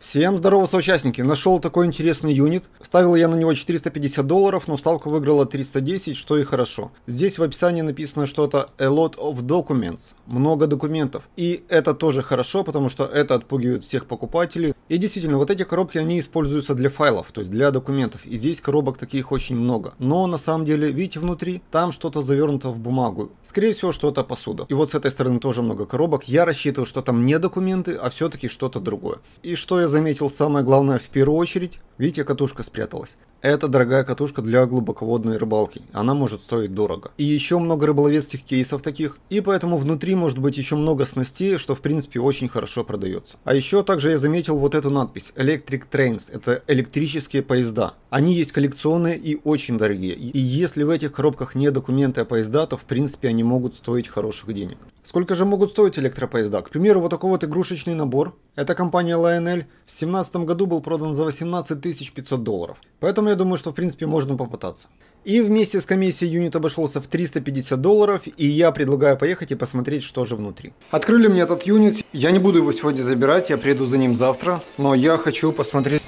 Всем здорово, соучастники! Нашел такой интересный юнит. Ставил я на него 450 долларов, но ставка выиграла 310, что и хорошо. Здесь в описании написано что-то a lot of documents, много документов. И это тоже хорошо, потому что это отпугивает всех покупателей. И действительно, вот эти коробки, они используются для файлов, то есть для документов. И здесь коробок таких очень много. Но на самом деле, видите внутри, там что-то завернуто в бумагу. Скорее всего, что-то посуда. И вот с этой стороны тоже много коробок. Я рассчитываю, что там не документы, а все-таки что-то другое. И что я заметил самое главное в первую очередь, видите, катушка спряталась. Это дорогая катушка для глубоководной рыбалки. Она может стоить дорого. И еще много рыболовецких кейсов таких. И поэтому внутри может быть еще много снастей, что в принципе очень хорошо продается. А еще также я заметил вот эту надпись. Electric Trains. Это электрические поезда. Они есть коллекционные и очень дорогие. И если в этих коробках не документы, а поезда, то в принципе они могут стоить хороших денег. Сколько же могут стоить электропоезда? К примеру, вот такой вот игрушечный набор. Эта компания Lionel в 2017 году был продан за 18 500 долларов. Поэтому я думаю, что в принципе можно попытаться. И вместе с комиссией юнит обошелся в 350 долларов, и я предлагаю поехать и посмотреть, что же внутри. Открыли мне этот юнит, я не буду его сегодня забирать, я приеду за ним завтра, но я хочу посмотреть,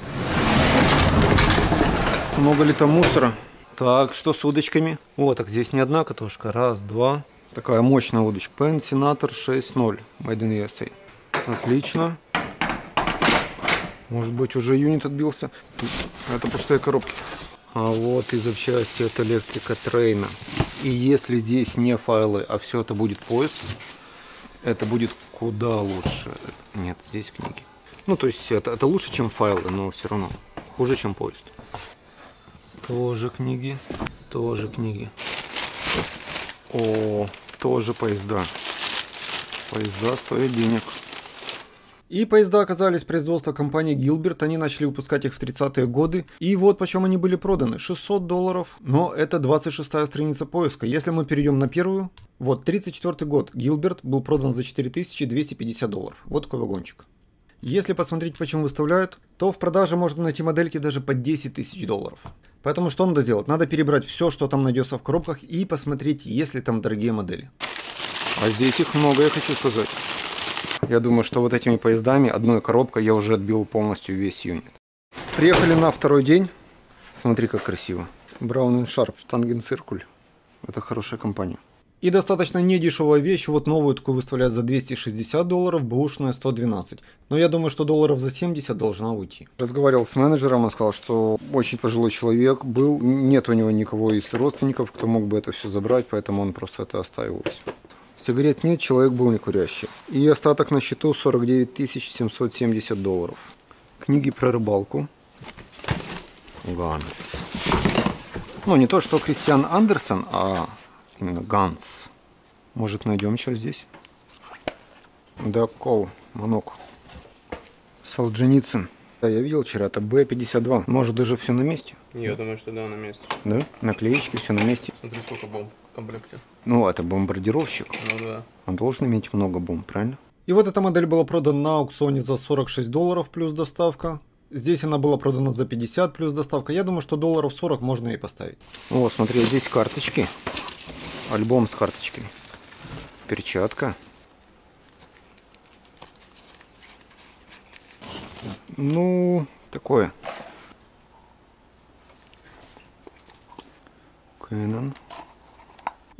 много ли там мусора. Так, что с удочками? О, так здесь не одна катушка, раз, два, Такая мощная удочка. Pen Senator 6.0. Made in USA. Отлично. Может быть уже юнит отбился. Это пустые коробки. А вот и запчасти от электрика трейна. И если здесь не файлы, а все это будет поезд, это будет куда лучше. Нет, здесь книги. Ну, то есть это, это лучше, чем файлы, но все равно хуже, чем поезд. Тоже книги, тоже книги. О, тоже поезда. Поезда стоят денег. И поезда оказались производства компании Gilbert, они начали выпускать их в 30-е годы, и вот почем они были проданы, 600 долларов, но это 26-я страница поиска. Если мы перейдем на первую, вот 34 год, Gilbert был продан за 4250 долларов, вот такой вагончик. Если посмотреть, почему выставляют, то в продаже можно найти модельки даже по 10 тысяч долларов. Поэтому что надо сделать? Надо перебрать все, что там найдется в коробках и посмотреть, есть ли там дорогие модели. А здесь их много, я хочу сказать. Я думаю, что вот этими поездами одной коробкой я уже отбил полностью весь юнит. Приехали на второй день. Смотри, как красиво. Brown Sharp, штангенциркуль. Это хорошая компания. И достаточно недешевая вещь, вот новую такую выставляют за 260 долларов, бэушная 112. Но я думаю, что долларов за 70 должна уйти. Разговаривал с менеджером, он сказал, что очень пожилой человек был, нет у него никого из родственников, кто мог бы это все забрать, поэтому он просто это оставил. Сигарет нет, человек был не курящий. И остаток на счету 49 770 долларов. Книги про рыбалку. Ганс. Ну, не то, что Кристиан Андерсон, а Именно Ганс. Может найдем что здесь? Да, кол, манок. Солдженицын. Да, я видел вчера, это Б-52. Может даже все на месте? Я думаю, что да, на месте. Да? Наклеечки, все на месте. Смотри, сколько бомб комплекте. Ну, это бомбардировщик. Ну да. Он должен иметь много бомб, правильно? И вот эта модель была продана на аукционе за 46 долларов плюс доставка. Здесь она была продана за 50 плюс доставка. Я думаю, что долларов 40 можно и поставить. О, смотри, здесь карточки альбом с карточками. Перчатка. Ну, такое. Canon.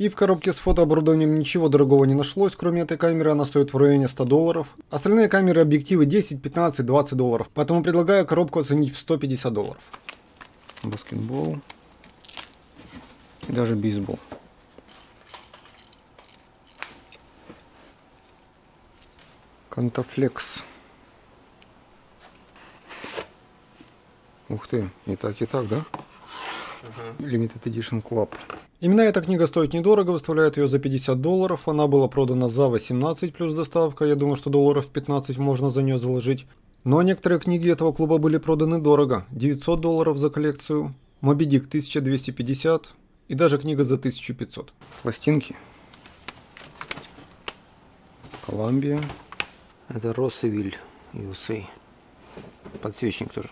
И в коробке с фотооборудованием ничего дорогого не нашлось, кроме этой камеры, она стоит в районе 100 долларов. Остальные камеры объективы 10, 15, 20 долларов, поэтому предлагаю коробку оценить в 150 долларов. Баскетбол и даже бейсбол. Кантафлекс. Ух ты, и так, и так, да? Limited Edition Club. Именно эта книга стоит недорого, выставляют ее за 50 долларов. Она была продана за 18 плюс доставка. Я думаю, что долларов 15 можно за нее заложить. Но некоторые книги этого клуба были проданы дорого. 900 долларов за коллекцию, Моби Дик 1250 и даже книга за 1500. Пластинки. Колумбия. Это Россевиль USA. Подсвечник тоже.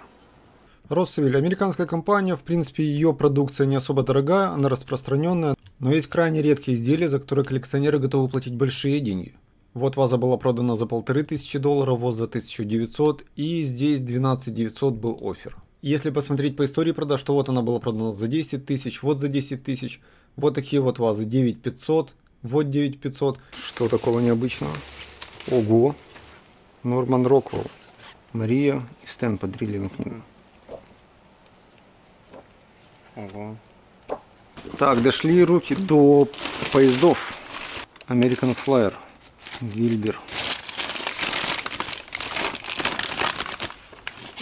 Россевиль, американская компания, в принципе, ее продукция не особо дорогая, она распространенная, но есть крайне редкие изделия, за которые коллекционеры готовы платить большие деньги. Вот ваза была продана за 1500 долларов, вот за 1900 и здесь 12 900 был офер. Если посмотреть по истории продаж, то вот она была продана за 10 тысяч, вот за 10 тысяч. Вот такие вот вазы 9500, вот 9500. Что такого необычного? Ого! Норман Роквелл. Мария и Стэн подарили ему книгу. Ого. Так, дошли руки до поездов. American Flyer. Гильбер.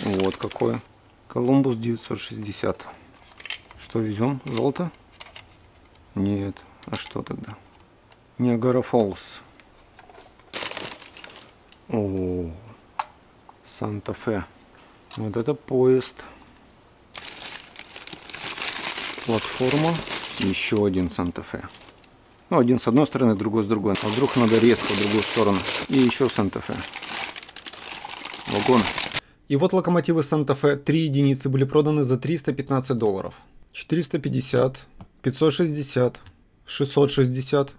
Вот какое. Колумбус 960. Что везем? Золото? Нет. А что тогда? Ниагара Фоллс. О, Санта-Фе. Вот это поезд. Платформа. Еще один Санта-Фе. Ну, один с одной стороны, другой с другой. А вдруг надо резко в другую сторону. И еще Санта-Фе. Вагон. И вот локомотивы Санта-Фе, 3 единицы были проданы за 315 долларов. 450, 560, 660.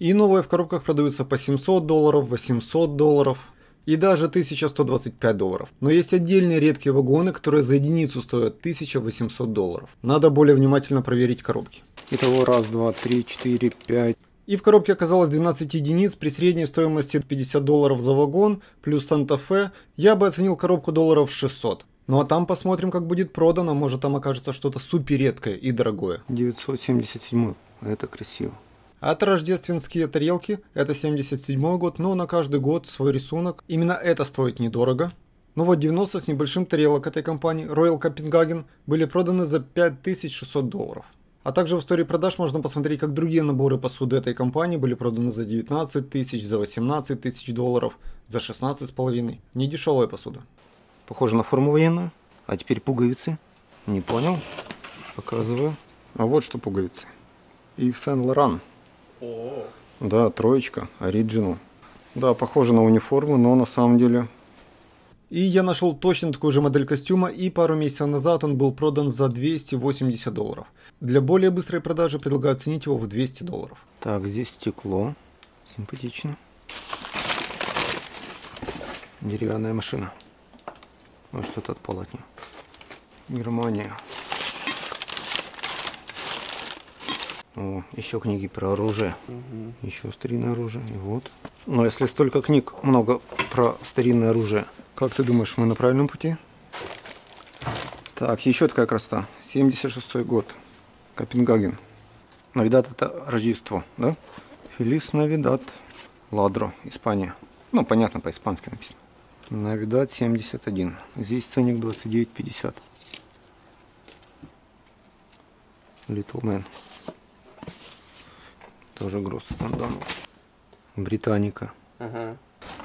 И новые в коробках продаются по 700 долларов, 800 долларов и даже 1125 долларов. Но есть отдельные редкие вагоны, которые за единицу стоят 1800 долларов. Надо более внимательно проверить коробки. Итого раз, два, три, четыре, пять. И в коробке оказалось 12 единиц при средней стоимости 50 долларов за вагон, плюс Санта-Фе. Я бы оценил коробку долларов 600. Ну а там посмотрим, как будет продано. Может там окажется что-то супер редкое и дорогое. 977. Это красиво. Это рождественские тарелки. Это 77 год, но на каждый год свой рисунок. Именно это стоит недорого. Ну вот 90 с небольшим тарелок этой компании Royal Copenhagen были проданы за 5600 долларов. А также в истории продаж можно посмотреть, как другие наборы посуды этой компании были проданы за 19 тысяч, за 18 тысяч долларов, за 16 с половиной. Не дешевая посуда. Похоже на форму военную. А теперь пуговицы. Не понял. Показываю. А вот что пуговицы. Ив Сен-Лоран. О, Да, троечка, оригинал. Да, похоже на униформу, но на самом деле... И я нашел точно такую же модель костюма, и пару месяцев назад он был продан за 280 долларов. Для более быстрой продажи предлагаю оценить его в 200 долларов. Так, здесь стекло. Симпатично. Деревянная машина. Ой, что-то от нее. Германия. О, еще книги про оружие. мгм. Еще старинное оружие. Вот. Но если столько книг много про старинное оружие, как ты думаешь, мы на правильном пути? Так, еще такая красота. 76 год. Копенгаген. Навидат это Рождество, да? Фелис Навидат. Ладро, Испания. Ну, понятно, по-испански написано. Навидат 71. Здесь ценник 29,50. Little Man. Тоже Гросса Тенданлоп. Британика. Ага.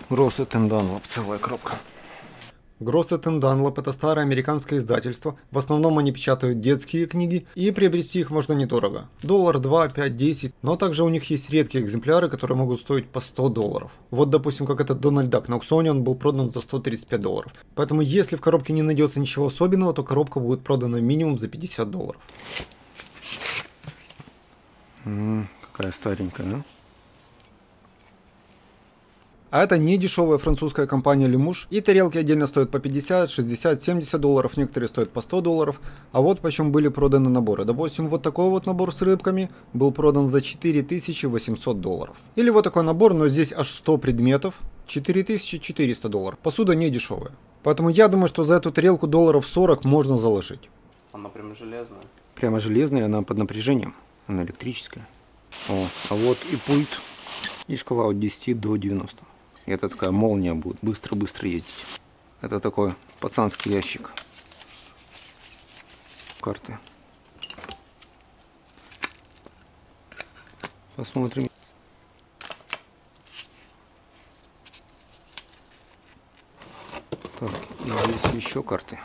Гросса Тенданлоп. Целая коробка. Гросса Тенданлоп – это старое американское издательство. В основном они печатают детские книги, и приобрести их можно недорого. Доллар, 2, 5, 10. Но также у них есть редкие экземпляры, которые могут стоить по 100 долларов. Вот, допустим, как этот Дональд Дак на аукционе, он был продан за 135 долларов. Поэтому, если в коробке не найдется ничего особенного, то коробка будет продана минимум за 50 долларов. Какая старенькая, да? А это не дешевая французская компания Лемуш. И тарелки отдельно стоят по 50, 60, 70 долларов, некоторые стоят по 100 долларов. А вот почем были проданы наборы. Допустим, вот такой вот набор с рыбками был продан за 4800 долларов. Или вот такой набор, но здесь аж 100 предметов. 4400 долларов. Посуда не дешевая. Поэтому я думаю, что за эту тарелку долларов 40 можно заложить. Она прям железная. Прямо железная, она под напряжением. Она электрическая. О, а вот и пульт. И шкала от 10 до 90. И это такая молния будет быстро-быстро ездить. Это такой пацанский ящик. Карты. Посмотрим. Так, и здесь еще карты.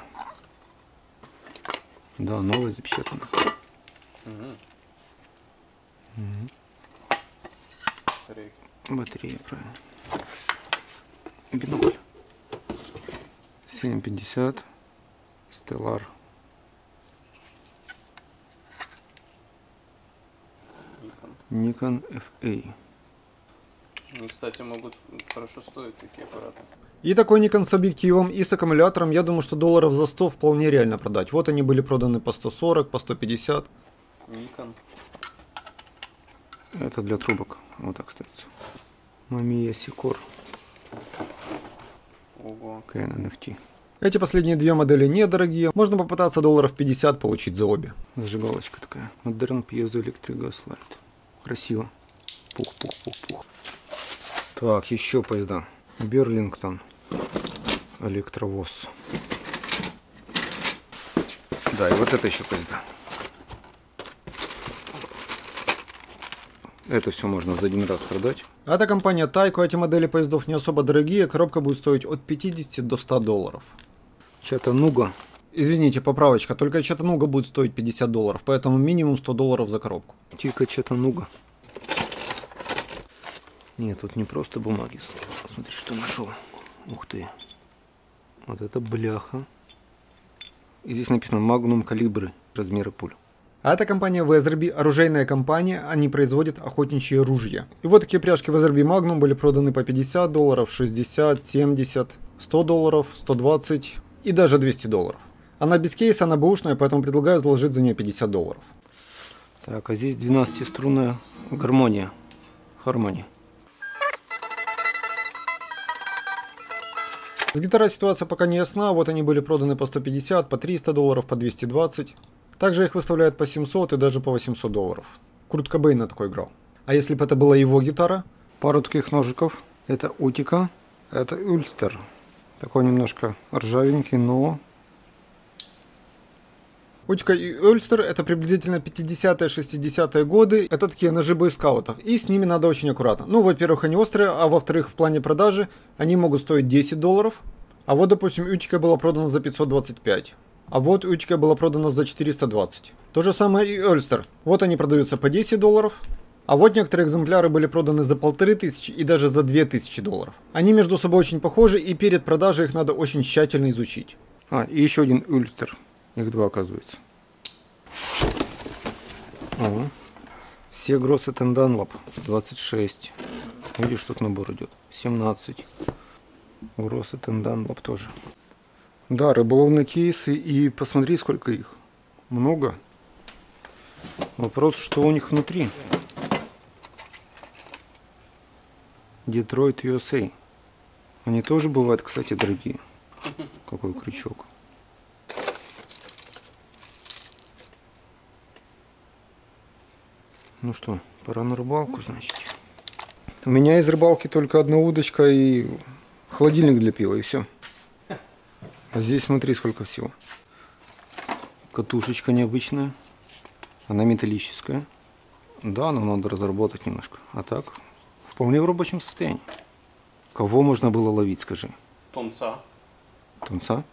Да, новые запечатаны. Батарейка. Батарея, правильно. Бинокль. 750. Stellar. Nikon. Nikon FA. Они, кстати, могут хорошо стоить такие аппараты. И такой Nikon с объективом и с аккумулятором, я думаю, что долларов за 100 вполне реально продать. Вот они были проданы по 140, по 150. Nikon. Это для трубок. Вот так ставится. Мамия Сикор. Ого. Canon FT. Эти последние две модели недорогие. Можно попытаться долларов 50 получить за обе. Зажигалочка такая. Modern Piezoelectric Gas Light. Красиво. Пух, пух, пух, пух. Так, еще поезда. Берлингтон. Электровоз. Да, и вот это еще поезда. Это все можно за один раз продать. Это компания Тайко, эти модели поездов не особо дорогие, коробка будет стоить от 50 до 100 долларов. Чатануга. Извините, поправочка, только Чатануга будет стоить 50 долларов, поэтому минимум 100 долларов за коробку. Тика Чатануга. Нет, тут не просто бумаги. Смотри, что нашел. Ух ты. Вот это бляха. И здесь написано Magnum калибры, размеры пуль. А это компания Weatherby, оружейная компания, они производят охотничьи ружья. И вот такие пряжки Weatherby Magnum были проданы по 50 долларов, 60, 70, 100 долларов, 120 и даже 200 долларов. Она без кейса, она бэушная, поэтому предлагаю заложить за нее 50 долларов. Так, а здесь 12-струнная гармония. Хармония. С гитарой ситуация пока не ясна, вот они были проданы по 150, по 300 долларов, по 220. Также их выставляют по 700 и даже по 800 долларов. Курт Кобейн на такой играл. А если бы это была его гитара? Пару таких ножиков. Это Утика, это Ульстер. Такой немножко ржавенький, но Утика и Ульстер это приблизительно 50-е, 60-е годы. Это такие ножи бойскаутов. И с ними надо очень аккуратно. Ну, во-первых, они острые, а во-вторых, в плане продажи они могут стоить 10 долларов. А вот, допустим, Утика была продана за 525. А вот Утика была продана за 420. То же самое и Ульстер. Вот они продаются по 10 долларов. А вот некоторые экземпляры были проданы за полторы тысячи и даже за две тысячи долларов. Они между собой очень похожи, и перед продажей их надо очень тщательно изучить. А, и еще один Ульстер. Их два, оказывается. Ага. Все Гросс и Данлоп 26. Видишь, тут набор идет. 17. Гросс и Данлоп тоже. Да, рыболовные кейсы. И посмотри, сколько их. Много. Вопрос, что у них внутри. Детройт USA. Они тоже бывают, кстати, дорогие. Какой крючок. Ну что, пора на рыбалку, значит. У меня из рыбалки только одна удочка и холодильник для пива, и все. А здесь смотри, сколько всего. Катушечка необычная. Она металлическая. Да, но надо разработать немножко. А так, вполне в рабочем состоянии. Кого можно было ловить, скажи? Тунца. Тунца?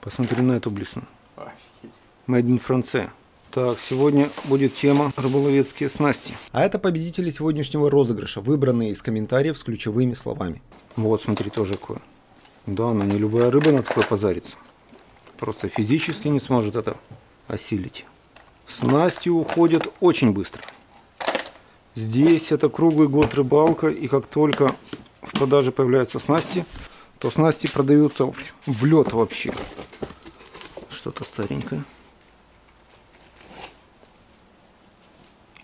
Посмотри на эту блесну. Офигеть. Made in France. Так, сегодня будет тема рыболовецкие снасти. А это победители сегодняшнего розыгрыша, выбранные из комментариев с ключевыми словами. Вот, смотри, тоже какое. Да, но не любая рыба на такое позарится. Просто физически не сможет это осилить. Снасти уходят очень быстро. Здесь это круглый год рыбалка, и как только в продаже появляются снасти, то снасти продаются в лед вообще. Что-то старенькое.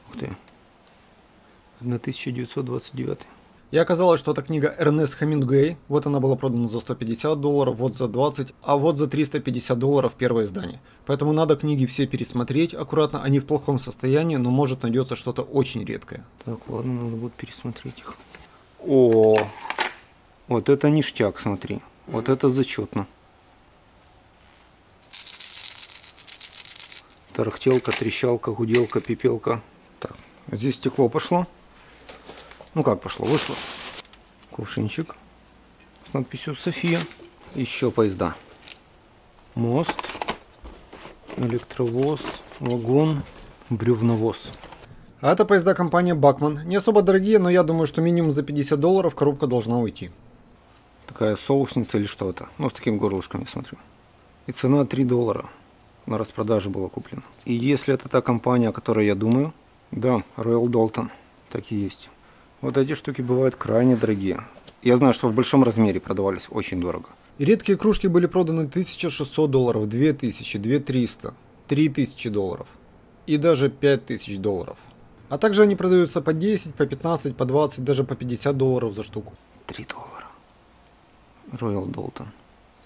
Ух ты. 1929. И оказалось, что это книга Эрнест Хемингуэй. Вот она была продана за 150 долларов, вот за 20, а вот за 350 долларов первое издание. Поэтому надо книги все пересмотреть аккуратно. Они в плохом состоянии, но может найдется что-то очень редкое. Так, ладно, надо будет пересмотреть их. О, вот это ништяк, смотри. Вот это зачетно. Тарахтелка, трещалка, гуделка, пепелка. Так, здесь стекло пошло. Ну как пошло, вышло. Кувшинчик с надписью София. Еще поезда. Мост, электровоз, вагон, бревновоз. А это поезда компании Бакман. Не особо дорогие, но я думаю, что минимум за 50 долларов коробка должна уйти. Такая соусница или что это. Ну, с таким горлышком, я смотрю. И цена 3 доллара. На распродаже была куплена. И если это та компания, о которой я думаю, да, Royal Dalton, так и есть. Вот эти штуки бывают крайне дорогие. Я знаю, что в большом размере продавались очень дорого. И редкие кружки были проданы 1600 долларов, 2000, 2300, 3000 долларов и даже 5000 долларов. А также они продаются по 10, по 15, по 20, даже по 50 долларов за штуку. 3 доллара. Роял Долтон.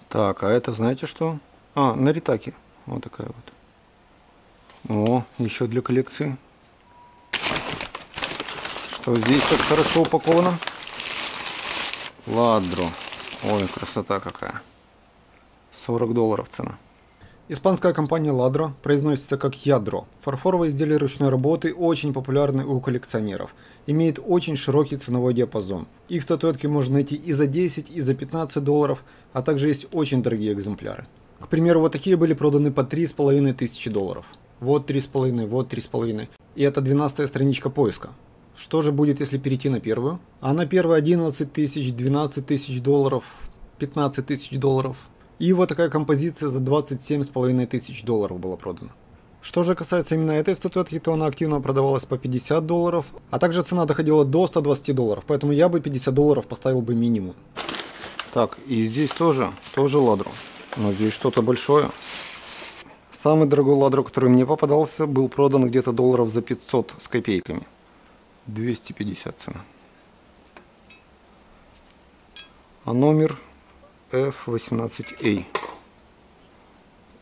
Так, а это знаете что? А, на ритаке. Вот такая вот. О, еще для коллекции. Что здесь так хорошо упаковано? Ладро. Ой, красота какая. 40 долларов цена. Испанская компания Ladro произносится как ядро. Фарфоровые изделия ручной работы очень популярны у коллекционеров. Имеет очень широкий ценовой диапазон. Их статуэтки можно найти и за 10, и за 15 долларов, а также есть очень дорогие экземпляры. К примеру, вот такие были проданы по 3,5 тысячи долларов. Вот 3,5, вот 3,5. И это 12 страничка поиска. Что же будет, если перейти на первую? А на первую 11 тысяч, 12 тысяч долларов, 15 тысяч долларов. И вот такая композиция за 27,5 тысяч долларов была продана. Что же касается именно этой статуэтки, то она активно продавалась по 50 долларов, а также цена доходила до 120 долларов, поэтому я бы 50 долларов поставил бы минимум. Так, и здесь тоже, тоже ладро. Но здесь что-то большое. Самый дорогой ладро, который мне попадался, был продан где-то долларов за 500 с копейками. 250 цена. А номер F18A.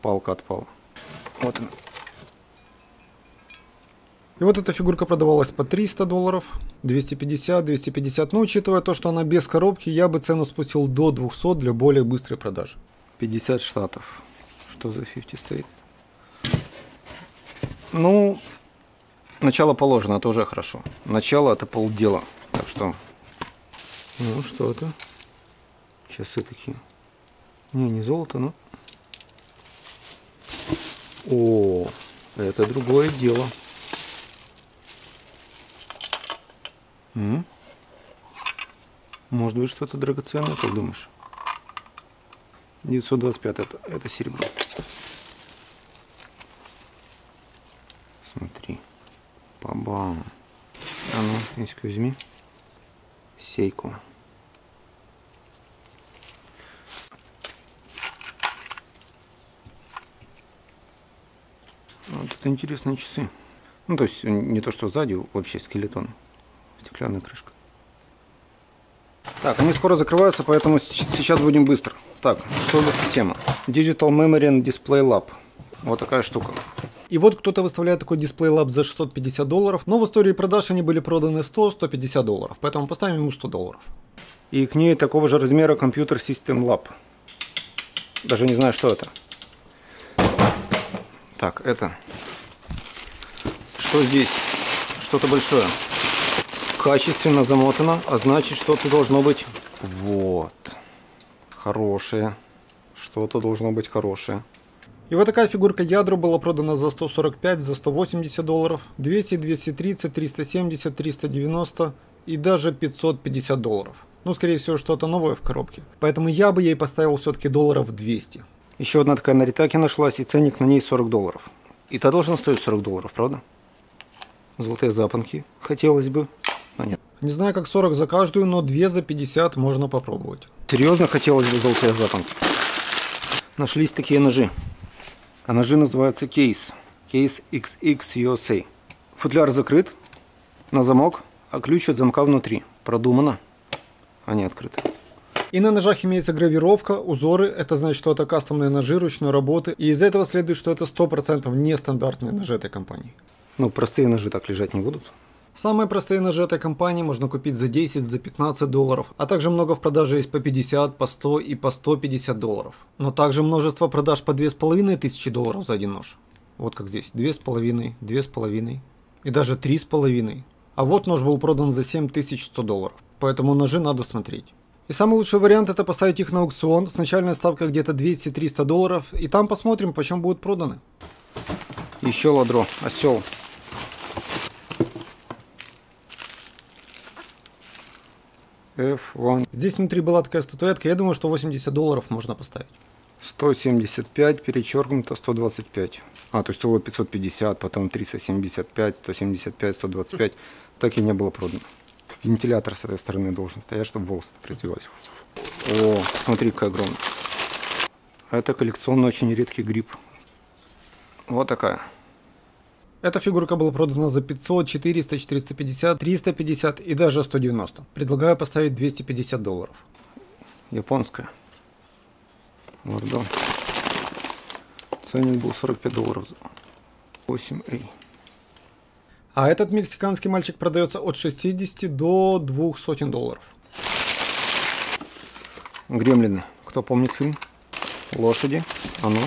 Палка отпала. Вот она. И вот эта фигурка продавалась по 300 долларов, 250, 250. Но учитывая то, что она без коробки, я бы цену спустил до 200 для более быстрой продажи. 50 штатов. Что за 50 стоит? Ну, начало положено, это уже хорошо. Начало это полдела. Так что... Ну, что это? Часы такие. Не, не золото, но... О, это другое дело. М? Может быть что-то драгоценное, как думаешь? 925 это, это серебро. Смотри. Пабам. А ну, excuse me. Сейку. Вот это интересные часы. Ну, то есть не то, что сзади, вообще скелетон. Стеклянная крышка. Так, они скоро закрываются, поэтому сейчас будем быстро. Так, что за система? Digital Memory and Display Lab. Вот такая штука. И вот кто-то выставляет такой дисплей лаб за 650 долларов, но в истории продаж они были проданы 100-150 долларов, поэтому поставим ему 100 долларов. И к ней такого же размера компьютер System Lab. Даже не знаю, что это. Так, это. Что здесь? Что-то большое. Качественно замотано, а значит что-то должно быть... Вот. Хорошее. Что-то должно быть хорошее. И вот такая фигурка ядро была продана за 145, за 180 долларов, 200, 230, 370, 390 и даже 550 долларов. Ну, скорее всего, что-то новое в коробке. Поэтому я бы ей поставил все-таки долларов 200. Еще одна такая на ритаке нашлась, и ценник на ней 40 долларов. И та должна стоить 40 долларов, правда? Золотые запонки. Хотелось бы, но нет. Не знаю, как 40 за каждую, но 2 за 50 можно попробовать. Серьезно хотелось бы золотые запонки. Нашлись такие ножи. А ножи называются кейс. Кейс XX USA. Футляр закрыт на замок, а ключ от замка внутри. Продумано. Они открыты. И на ножах имеется гравировка, узоры, это значит, что это кастомные ножи ручной работы, и из этого следует, что это 100% нестандартные ножи этой компании. Ну, простые ножи так лежать не будут. Самые простые ножи этой компании можно купить за 10, за 15 долларов, а также много в продаже есть по 50, по 100 и по 150 долларов. Но также множество продаж по 2500 долларов за один нож. Вот как здесь, 2,5, 2,5 и даже 3,5. А вот нож был продан за 7100 долларов, поэтому ножи надо смотреть. И самый лучший вариант это поставить их на аукцион с начальной ставкой где-то 200-300 долларов, и там посмотрим, почем будут проданы. Еще ладро, осел. F1. Здесь внутри была такая статуэтка, я думаю, что 80 долларов можно поставить. 175, перечеркнуто 125. А, то есть стоило 550, потом 375, 175, 125. Так и не было продано. Вентилятор с этой стороны должен стоять, чтобы волосы развивались. О, смотри, какая огромная. Это коллекционный очень редкий гриб. Вот такая. Эта фигурка была продана за 500, 400, 450, 350 и даже 190. Предлагаю поставить 250 долларов. Японская. Вардо. Ценник был 45 долларов. 8A. А этот мексиканский мальчик продается от 60 до 200 долларов. Гремлины. Кто помнит фильм? Лошади. А ну.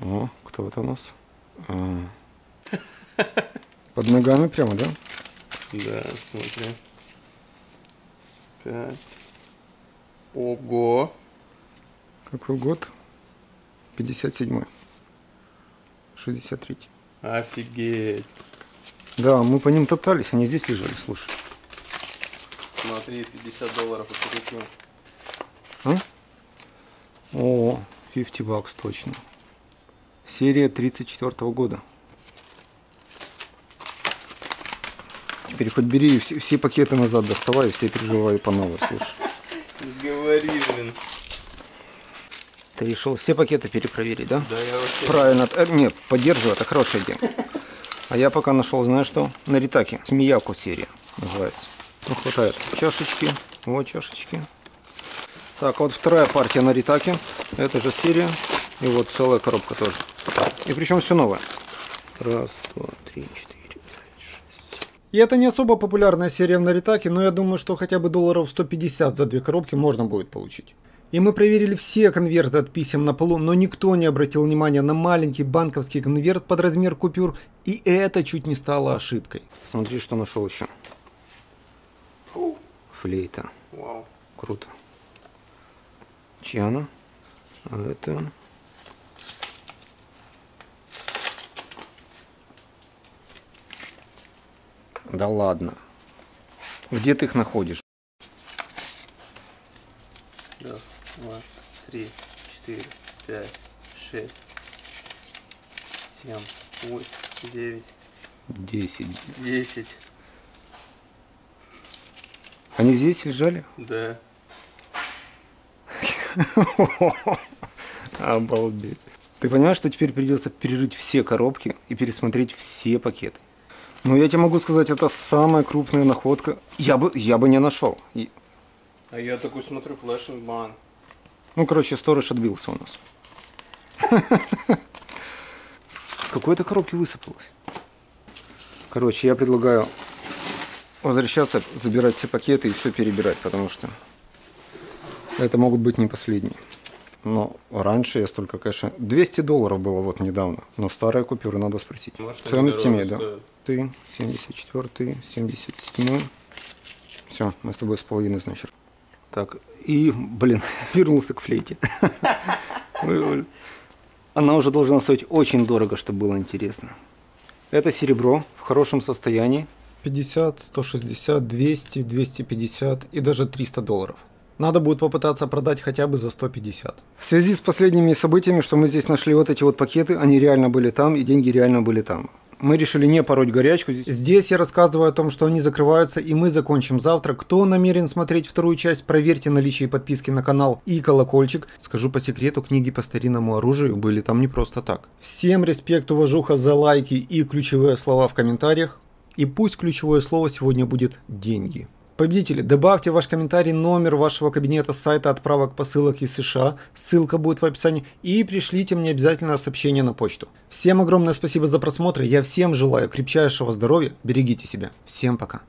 О, кто это у нас? А. Под ногами прямо, да? Да, смотри. Пять. Ого. Какой год? 57 63 Офигеть. Да, мы по ним топтались, они здесь лежали, слушай. Смотри, 50 долларов купил. А? О, 50 бакс точно. Серия 34 года. Теперь хоть бери все, все пакеты назад доставай, все переживай по новой, слушай. Говори, блин. Ты решил все пакеты перепроверить, да? Да я вообще... Правильно. Э, нет, поддерживаю, это хорошая идея. А я пока нашел, знаешь что? На Ритаке. Смеяку серия называется. Ну, хватает. Чашечки. Вот чашечки. Так, вот вторая партия на Ритаке. Это же серия. И вот целая коробка тоже. И причем все новое. Раз, два, три, четыре, пять, шесть. И это не особо популярная серия в Наритаке, но я думаю, что хотя бы долларов 150 за две коробки можно будет получить. И мы проверили все конверты от писем на полу, но никто не обратил внимания на маленький банковский конверт под размер купюр, и это чуть не стало ошибкой. Смотри, что нашел еще. Флейта. Вау. Круто. Чья она? А это... Да ладно. Где ты их находишь? Раз, два, три, четыре, пять, шесть, семь, восемь, девять, Десять. десять. Они здесь лежали? Да. Обалдеть. Ты понимаешь, что теперь придется перерыть все коробки и пересмотреть все пакеты? Ну, я тебе могу сказать, это самая крупная находка. Я бы, я бы не нашел. И- А я такой смотрю, флешинг бан. Ну, короче, сторож отбился у нас. С какой-то коробки высыпалось. Короче, я предлагаю возвращаться, забирать все пакеты и все перебирать, потому что это могут быть не последние. Но раньше я столько кэша... 200 долларов было вот недавно, но старые купюры надо спросить. Может, Ценность имеет, да? стоят. Ты, 74 77 Все, мы с тобой с половиной, значит. Так, и, блин, вернулся к флейте. Она уже должна стоить очень дорого, чтобы было интересно. Это серебро в хорошем состоянии. 50, 160, 200, 250 и даже 300 долларов. Надо будет попытаться продать хотя бы за 150. В связи с последними событиями, что мы здесь нашли вот эти вот пакеты, они реально были там, и деньги реально были там. Мы решили не пороть горячку. Здесь я рассказываю о том, что они закрываются, и мы закончим завтра. Кто намерен смотреть вторую часть, проверьте наличие подписки на канал и колокольчик. Скажу по секрету, книги по старинному оружию были там не просто так. Всем респект, уважуха за лайки и ключевые слова в комментариях. И пусть ключевое слово сегодня будет «деньги». Победители, добавьте в ваш комментарий номер вашего кабинета сайта отправок посылок из США, ссылка будет в описании, и пришлите мне обязательно сообщение на почту. Всем огромное спасибо за просмотр, я всем желаю крепчайшего здоровья, берегите себя. Всем пока.